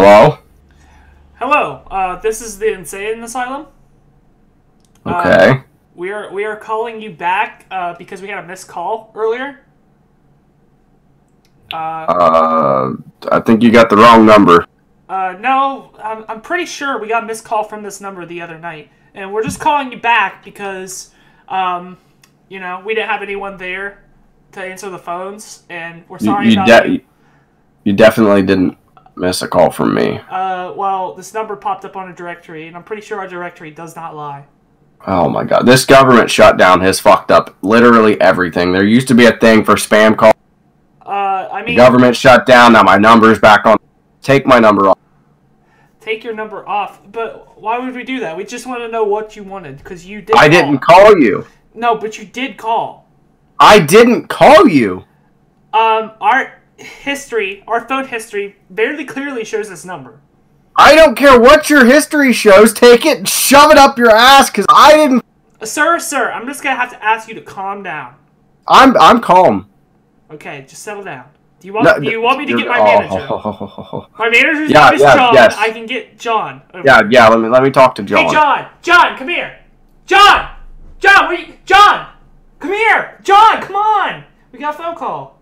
Hello? Hello, uh, this is the Insane Asylum. Okay. We are we are calling you back uh, because we had a missed call earlier. Uh, Uh, I think you got the wrong number. uh, no, I'm, I'm pretty sure we got a missed call from this number the other night, and we're just calling you back because, um, you know, we didn't have anyone there to answer the phones, and we're You, sorry you, about de- you. you definitely didn't miss a call from me. Uh, well, this number popped up on a directory, and I'm pretty sure our directory does not lie. Oh my god. This government shutdown has fucked up literally everything. There used to be a thing for spam calls. Uh, I The mean, government shut down. Now my number's back on. Take my number off. take your number off. But why would we do that? We just want to know what you wanted because you did. I call. didn't call you. No, but you did call. I didn't call you. Um, our history, our phone history, very clearly shows this number. I don't care what your history shows. Take it and shove it up your ass because I didn't. Uh, sir, sir, I'm just gonna have to ask you to calm down. I'm I'm calm. Okay, just settle down. Do you want? No, do you want me to get my oh, manager? ho. My manager's Yeah, name is yeah, John. yes. I can get John. Yeah, here. yeah. Let me let me talk to John. Hey, John! John, come here! John! John, you... John! Come here! John, come on! We got a phone call.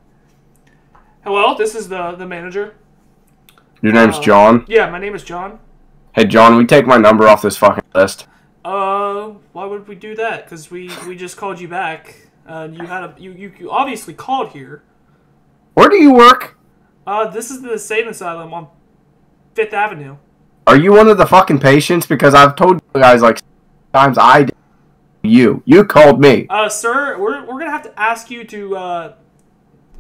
Hello, this is the, the manager. Your name's Uh, John. Yeah, my name is John. Hey, John. We take my number off this fucking list. Uh, why would we do that? Because we, we just called you back. Uh, you had a... You, you, you obviously called here. Where do you work? Uh, this is the insane asylum on Fifth Avenue. Are you one of the fucking patients? Because I've told you guys like times I did. You. You called me. Uh, sir, we're, we're gonna have to ask you to, uh,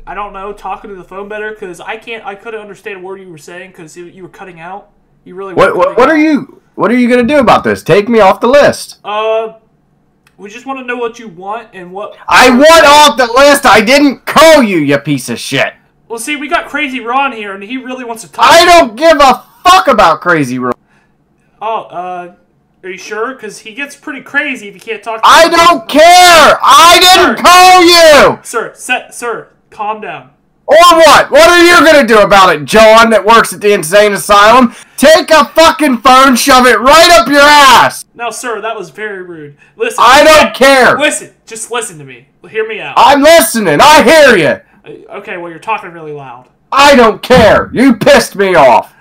I don't know, talking to the phone better, because I can't, I couldn't understand a word you were saying, because you, you were cutting out. You really What, what what are you what are you gonna do about this? Take me off the list. Uh, we just want to know what you want and what. I want off the list. I didn't call you, you piece of shit. Well, see, we got Crazy Ron here, and he really wants to talk. I don't give a fuck about Crazy Ron. Oh, uh, are you sure? Because he gets pretty crazy if you can't talk. To I him. don't care. I didn't Sir. call you. Sir, set, sir, calm down. Or what? What are you gonna do about it, John, that works at the insane asylum? Take a fucking phone, shove it right up your ass. Now, sir, that was very rude. Listen. I don't care. Listen, just listen to me. Hear me out. I'm listening. I hear you. Uh, Okay, well, you're talking really loud. I don't care. You pissed me off.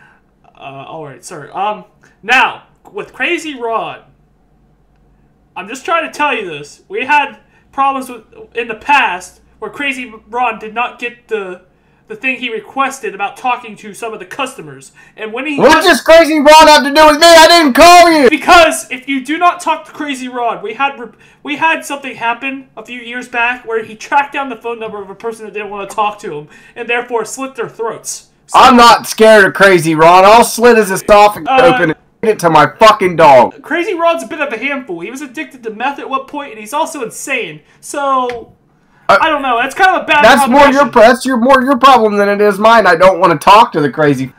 Uh, all right, sir. Um, now with Crazy Rod. I'm just trying to tell you this. We had problems with in the past where Crazy Rod did not get the the thing he requested about talking to some of the customers, and when he What does Crazy Rod have to do with me? I didn't call you. because if you do not talk to Crazy Rod, we had we had something happen a few years back where he tracked down the phone number of a person that didn't want to talk to him, and therefore slit their throats. So- I'm not scared of Crazy Rod. I'll slit his esophagus Uh, open it to my fucking dog. Crazy Rod's a bit of a handful. He was addicted to meth at one point, and he's also insane. So Uh, I don't know. That's kind of a bad. That's more your that's your more your problem than it is mine. I don't want to talk to the crazy.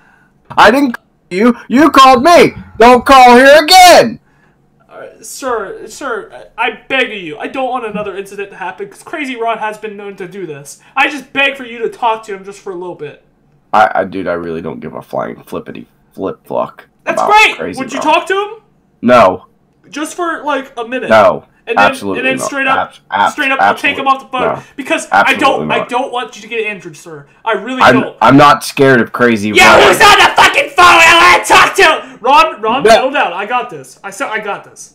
I didn't call you. You called me. Don't call here again. sir. Sir, I beg of you. I don't want another incident to happen because Crazy Rod has been known to do this. I just beg for you to talk to him just for a little bit. I, I dude, I really don't give a flying flippity flip fuck. That's great. Would you talk to him No, just for like a minute? no, And then, absolutely and then not. straight up, Abs- straight up, I'll take him off the phone no. because I don't, Absolutely I don't want you to get injured, sir. I really I'm, don't. I'm not scared of Crazy Yeah, Ron. who's on the fucking phone? I want to talk to Ron. Ron, No. settle down. I got this. I said I got this.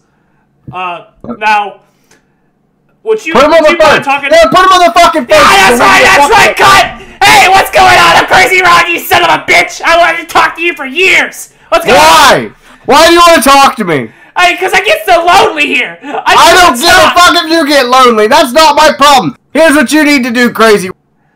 Uh, now, what you Put him on the phone. talk Yeah, put him on the fucking phone. Yeah, that's right. That's right. Cut. Hey, what's going on? I'm Crazy Ron. You son of a bitch. I wanted to talk to you for years. Going on? Why? Why do you want to talk to me? Because I get so lonely here. I, I don't give a fuck if you get lonely. That's not my problem. Here's what you need to do, crazy.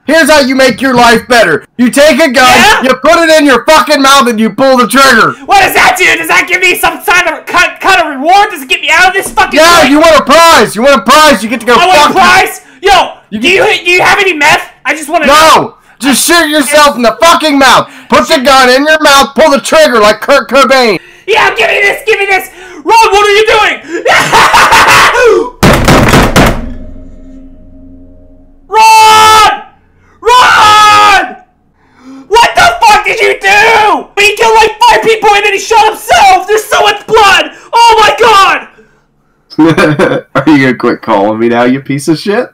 Here's how you make your life better. You take a gun, Yeah? you put it in your fucking mouth, and you pull the trigger. What does that do? Does that give me some kind of kind, kind of reward? Does it get me out of this fucking? Yeah, joint? you want a prize. You want a prize. You get to go I want fuck a prize. Yo, You do you do you have any meth? I just want to know. No! Just shoot yourself in the fucking mouth. Put the gun in your mouth, pull the trigger like Kurt Cobain. Yeah, give me this, give me this. Ron. what are you doing? Ron! Ron! What the fuck did you do? He killed like five people and then he shot himself. There's so much blood. Oh my god. are you gonna quit calling me now, you piece of shit?